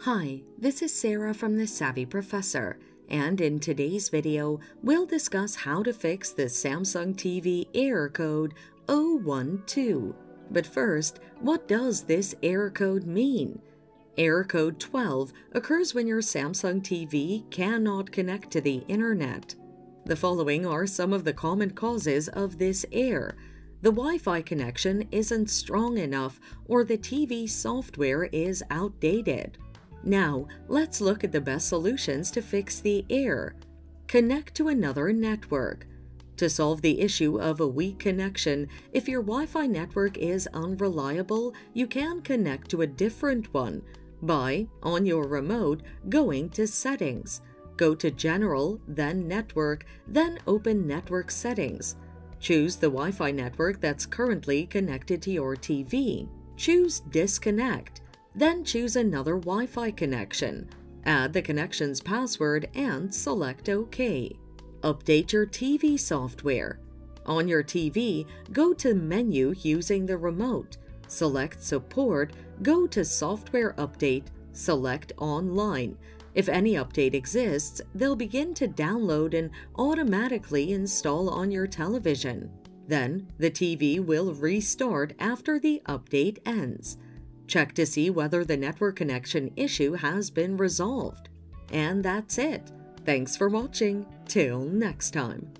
Hi, this is Sarah from The Savvy Professor, and in today's video, we'll discuss how to fix the Samsung TV error code 012. But first, what does this error code mean? Error code 12 occurs when your Samsung TV cannot connect to the internet. The following are some of the common causes of this error. The Wi-Fi connection isn't strong enough or the TV software is outdated. Now, let's look at the best solutions to fix the error. Connect to another network. To solve the issue of a weak connection, if your Wi-Fi network is unreliable, you can connect to a different one by, on your remote, going to Settings. Go to General, then Network, then open Network Settings. Choose the Wi-Fi network that's currently connected to your TV. Choose Disconnect. Then choose another Wi-Fi connection. Add the connection's password and select OK. Update your TV software. On your TV, go to Menu using the remote. Select Support, go to Software Update, select Online. If any update exists, they'll begin to download and automatically install on your television. Then, the TV will restart after the update ends. Check to see whether the network connection issue has been resolved. And that's it. Thanks for watching. Till next time.